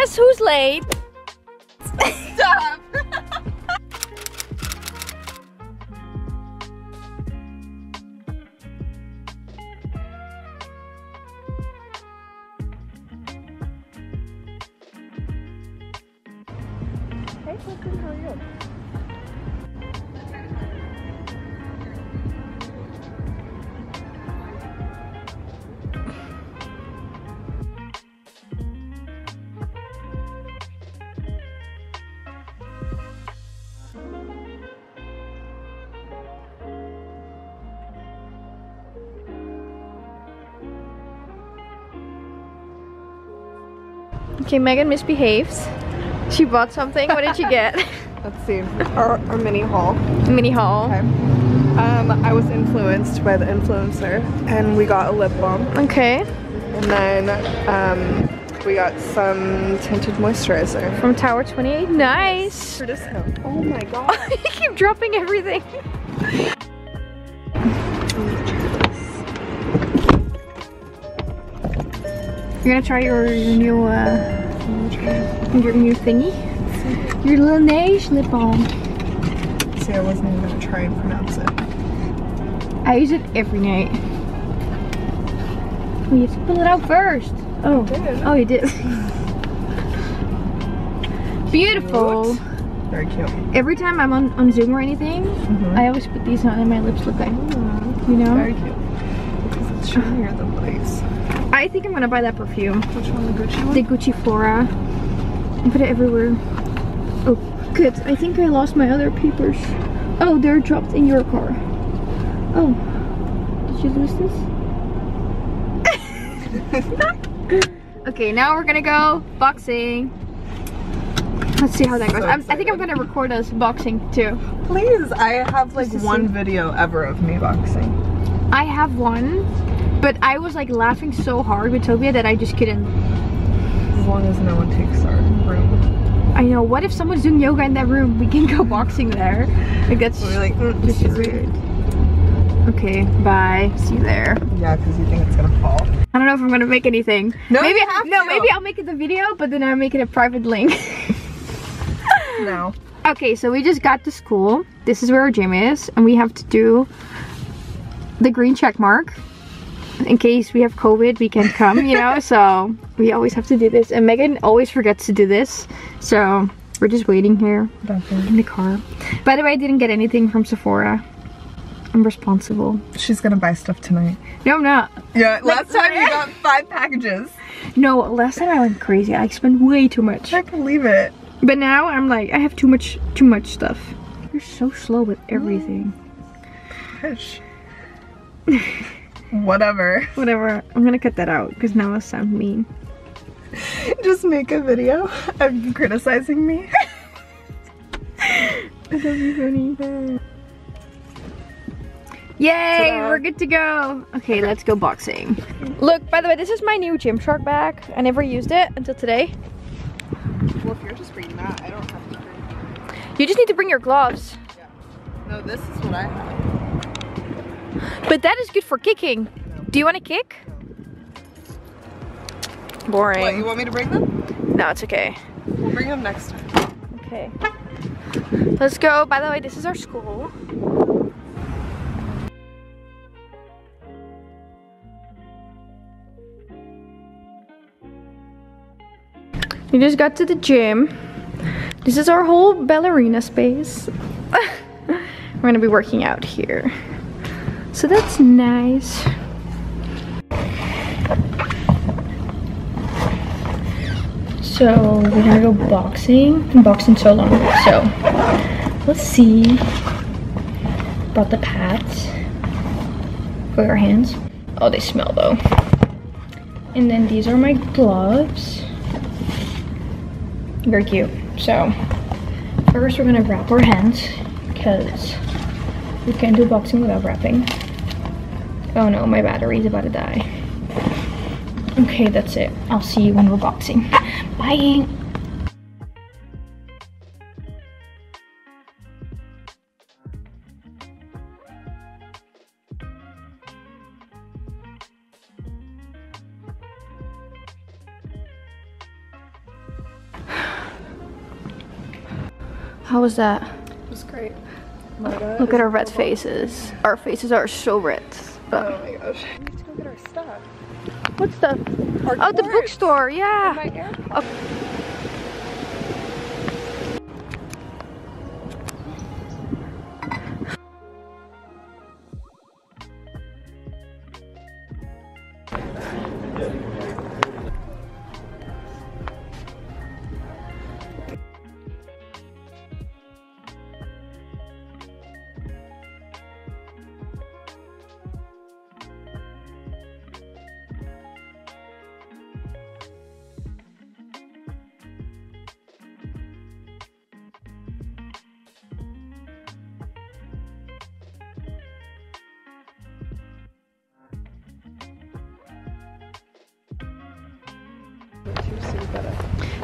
Guess who's late? Stop. Hey, how are you? Okay, Megan misbehaves. She bought something. What did she get? Let's see. Our, our mini haul. Mini haul. Okay. Um, I was influenced by the influencer, and we got a lip balm, Okay. and then um, we got some tinted moisturizer From Tower 28. Nice. for discount. Oh my god! you keep dropping everything. You're gonna try your, your new uh your new thingy? Your little Laneige lip balm. See, I wasn't even gonna try and pronounce it. I use it every night. Oh, you have to pull it out first. Oh, did. oh, you did. Beautiful. Very cute. Every time I'm on, on Zoom or anything, Mhm. I always put these on and my lips look like, you know? Very cute. Because it's shinier than lace. I think I'm gonna buy that perfume. Which one, the Gucci one? The Gucci Flora. And put it everywhere. Oh, good. I think I lost my other papers. Oh, they're dropped in your car. Oh, did you lose this? okay, now we're gonna go boxing. Let's see how that goes. So I think I'm gonna record us boxing too. Please, I have like one see. video ever of me boxing. I have one, but I was like laughing so hard with Tobia that I just couldn't. As long as no one takes our room. I know. What if someone's doing yoga in that room? We can go boxing there. Like that's We're like, mm, just weird. Okay, bye. See you there. Yeah, because you think it's gonna fall. I don't know if I'm gonna make anything. No, maybe have no, to. maybe I'll make it the video, but then I'll make it a private link. No. okay, so we just got to school. This is where our gym is, and we have to do the green check mark. In case we have COVID, we can't come, you know, so we always have to do this. And Megan always forgets to do this, so we're just waiting here in the car. By the way, I didn't get anything from Sephora. I'm responsible. She's gonna buy stuff tonight. No, I'm not. Yeah, last time you got five packages. No, last time I went crazy. I spent way too much. I believe it. But now I'm like, I have too much, too much stuff. You're so slow with everything. Gosh. Whatever. Whatever. I'm gonna cut that out because now I sound mean. Just make a video of you criticizing me. That'd be funny. Yay! We're good to go. Okay, let's go boxing. Look, by the way, this is my new Gymshark bag. I never used it until today. Well, if you're just bringing that, I don't have to bring. You just need to bring your gloves. No, this is what I have. But that is good for kicking. Do you want to kick? Boring. What, you want me to bring them? No, it's okay. We'll bring them next time. Okay. Let's go. By the way, this is our school. We just got to the gym. This is our whole ballerina space. We're gonna be working out here. So that's nice. So we're gonna go boxing. Been boxing so long. So let's see Brought the pads for our hands. Oh, they smell though. And then these are my gloves. Very cute. So first we're gonna wrap our hands because we can't do boxing without wrapping. Oh no, my battery's about to die. Okay, that's it. I'll see you when we're boxing. Bye. How was that? It was great. My God, Look at our red faces. Our faces are so red. But Oh my gosh. We need to go get our stuff. what's the? Our Oh, the bookstore. Yeah.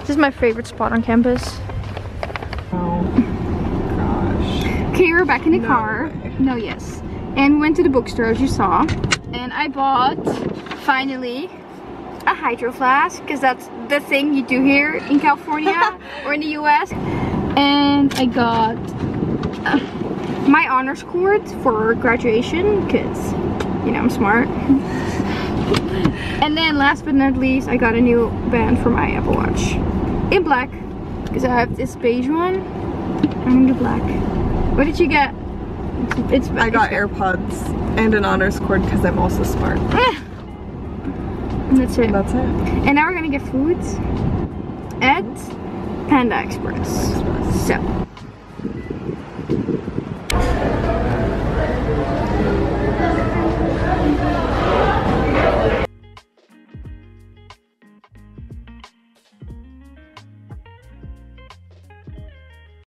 This is my favorite spot on campus. Oh gosh. Okay, we're back in the No car. way. No, yes. And we went to the bookstore as you saw. And I bought, finally, a hydro flask. Because that's the thing you do here in California or in the US. And I got uh, my honors cord for graduation. Because, you know, I'm smart. and then last but not least, I got a new band for my Apple Watch. In black. Because I have this beige one. I'm into black. What did you get? It's, it's I got AirPods and an honors cord because I'm also smart. And ah! that's it. That's it. And now we're gonna get foods at Panda Express. So